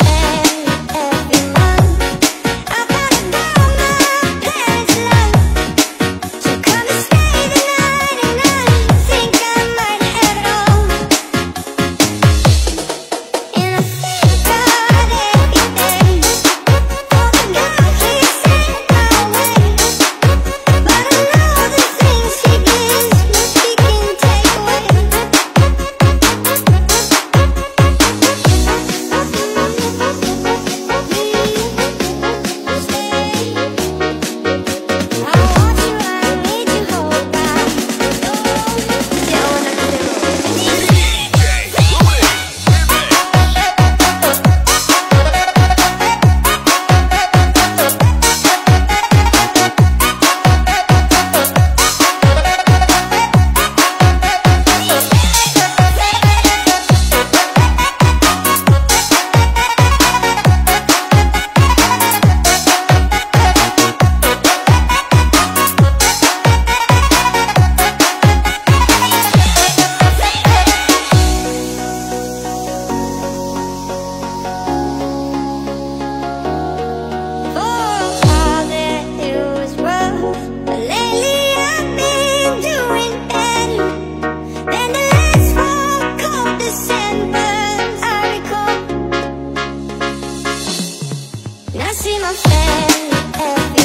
Every see my face.